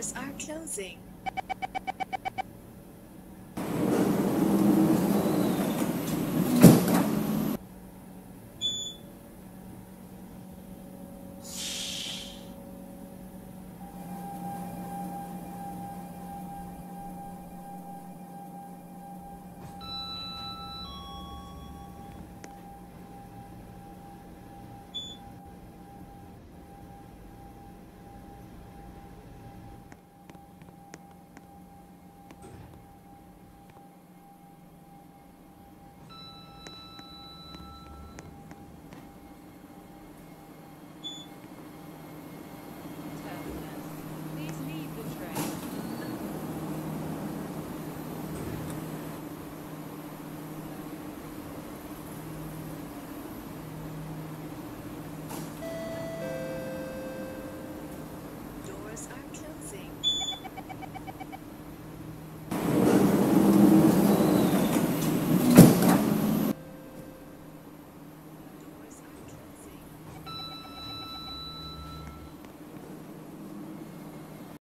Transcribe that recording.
doors are closing.